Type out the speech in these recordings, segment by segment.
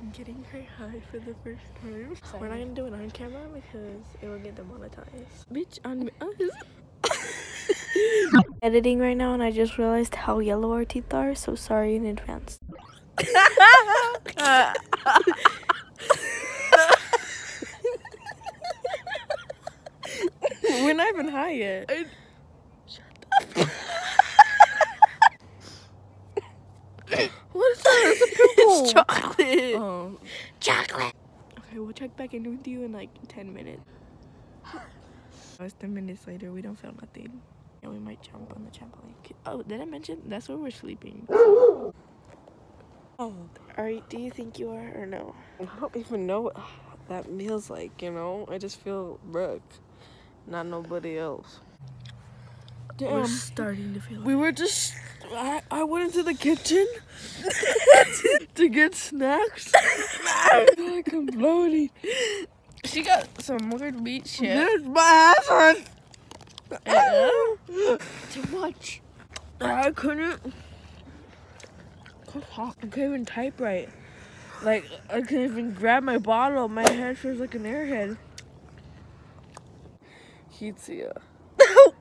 I'm getting her high for the first time. We're not gonna do it on camera because it will get demonetized. Bitch, on us. Editing right now, and I just realized how yellow our teeth are. So sorry in advance. We're not even high yet. What's that? It's a pimple. It's chocolate. Oh. Chocolate. Okay, we'll check back in with you in like 10 minutes. Oh, it's 10 minutes later. We don't feel nothing. And we might jump on the trampoline. Oh, did I mention? That's where we're sleeping. Oh, are you, do you think you are or no? I don't even know what that feels like, you know? I just feel Brooke, not nobody else. We're starting to feel We were just. I, I went into the kitchen to get snacks. like I'm bloating. She got some weird meat shit. There's my ass Too much. I couldn't. I couldn't even type right. Like I couldn't even grab my bottle. My head feels like an airhead. Kitsia.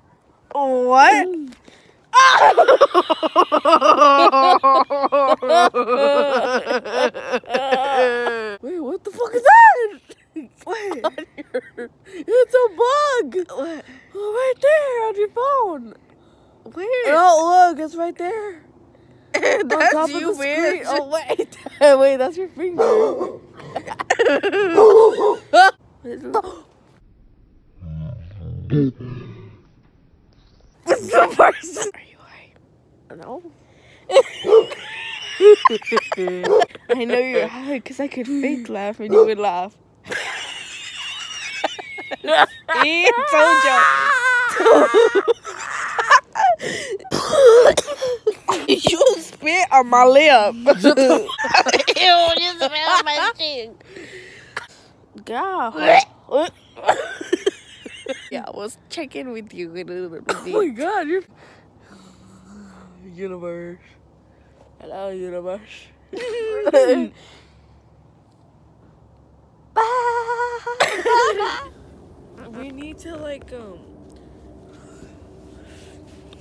What? Wait, what the fuck is that? Wait, it's a bug. What? Oh, right there on your phone. Where? Oh, look, it's right there. on That's top you, of the. Oh wait, wait, that's your finger. The person? No. I know you're high because I could fake laugh and you would laugh. See? Told you. you spit on my lip. Ew, you smell my shit. God. yeah, I was checking with you a little bit. Oh my god, you're. Universe. Hello, universe. we need to like um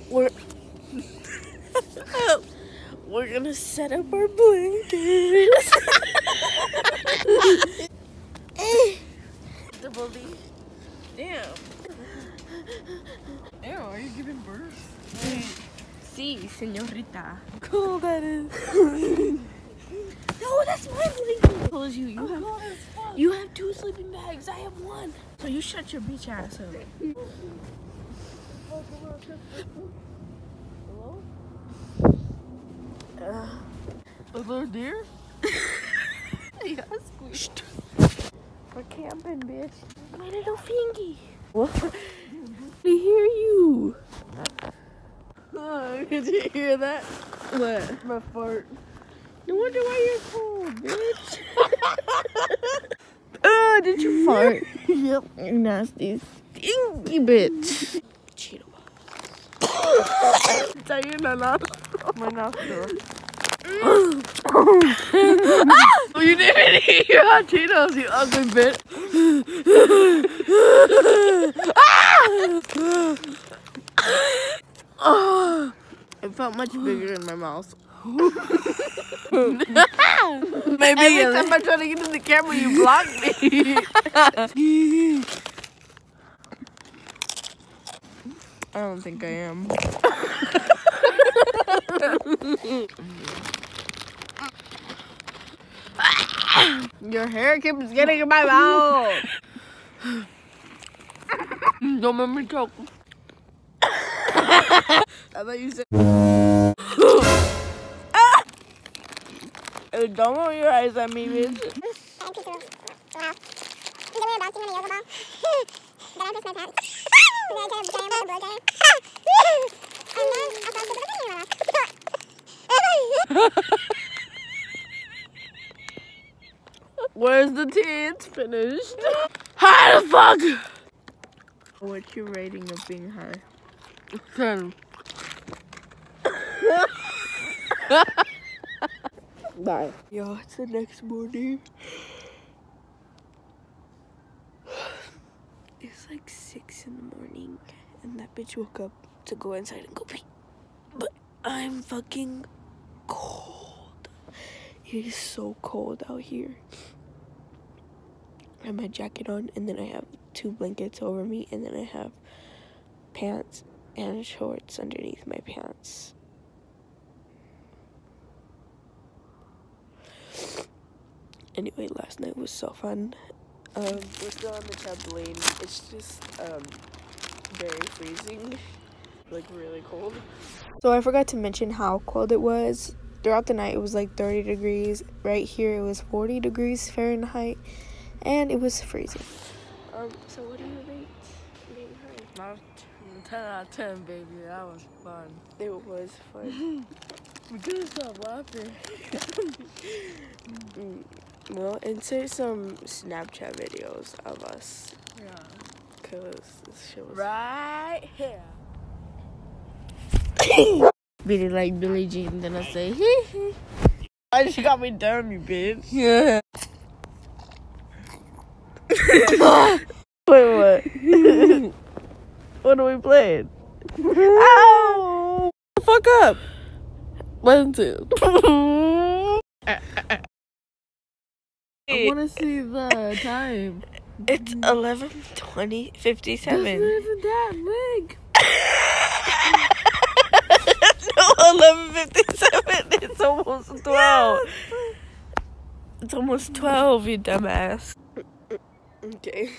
we're we're gonna set up our blankets. the bully. Damn. Ew, are you giving birth? Si, señorita. Cool that is. No, that's my blanket. Told you you have you have two sleeping bags. I have one. So you shut your bitch ass up. Uh, A little deer? yeah, squished. We're camping, bitch. My little fingy. What? I hear you. Did you hear that? What? My fart. No wonder why you're cold, bitch. uh, did you fart? Yep. You nasty, stinky bitch. Cheeto. Tell you no, no. My nostril. oh, you didn't eat your hot Cheetos, you ugly bitch. oh, it felt much bigger in my mouth. Maybe Every time I try to get in the camera, you block me. I don't think I am. Your hair keeps getting in my mouth. Don't make me choke. I thought you said. Hey, Don't roll your eyes at me, bitch. Where's the tea? It's finished. How the fuck? What's your rating of being high? Ten. Bye. Yo, it's the next morning. It's like six in the morning, and that bitch woke up to go inside and go pee. But I'm fucking cold. It is so cold out here. I have my jacket on, and then I have two blankets over me, and then I have pants and shorts underneath my pants. Anyway, last night was so fun. Um, we're still on the trampoline. It's just um, very freezing, like really cold. So I forgot to mention how cold it was. Throughout the night, it was like 30 degrees. Right here, it was 40 degrees Fahrenheit, and it was freezing. Um, so what do you rate being high? Not 10 out of 10, baby. That was fun. It was fun. We couldn't stop laughing. Well, insert some Snapchat videos of us, Yeah. cause this shit was. Right here. Beating like Billie Jean, then I say, hee hee. Why you got me down, you bitch? Yeah. Wait, what? what are we playing? Ow! Fuck up. Two. I want to see the time. It's 11 20 That's 57. not even that big. no, 11 57. It's almost 12. It's almost 12, you dumbass. Okay.